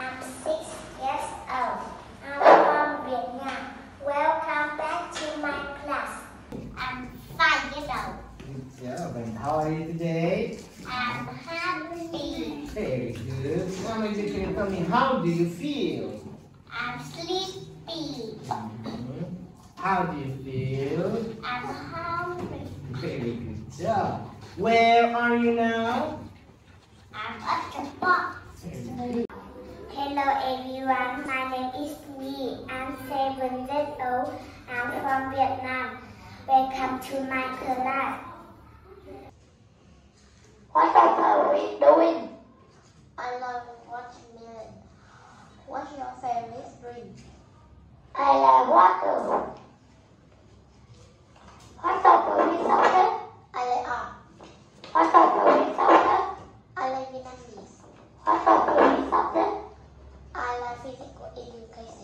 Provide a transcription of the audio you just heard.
I'm six years old. I'm from Vietnam. Welcome back to my class. I'm five years old. Good job. And how are you today? I'm happy. Very good. Maybe you can tell me how do you feel? I'm sleepy. Mhm. How do you feel? I'm hungry. Very good job. Where are you now? I'm at the box. Hello everyone, my name is Nhi. I'm seven years old. I'm from Vietnam. Welcome to my class. What are we doing? I love watching watermelon. What's your favorite drink? I like water. What are we subject? I like art. What are we subject? I like Vietnamese. What are we subject?